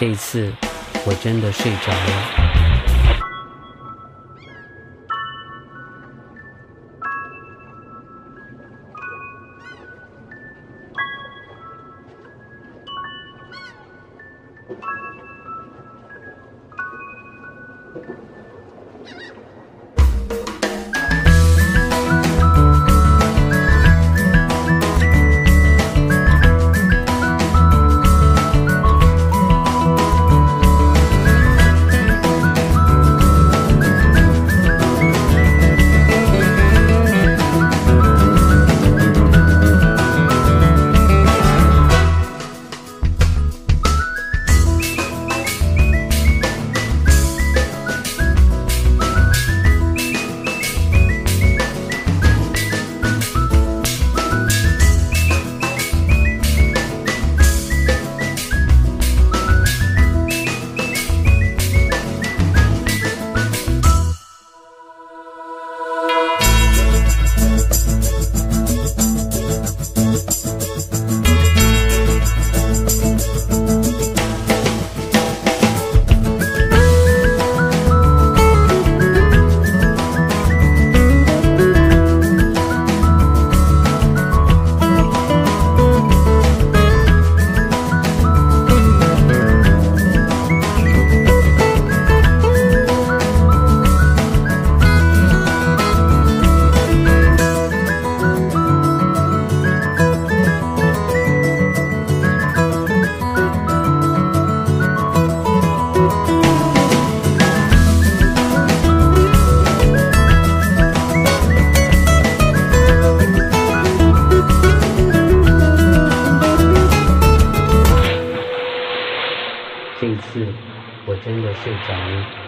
这一次我真的睡着了。真的睡着了。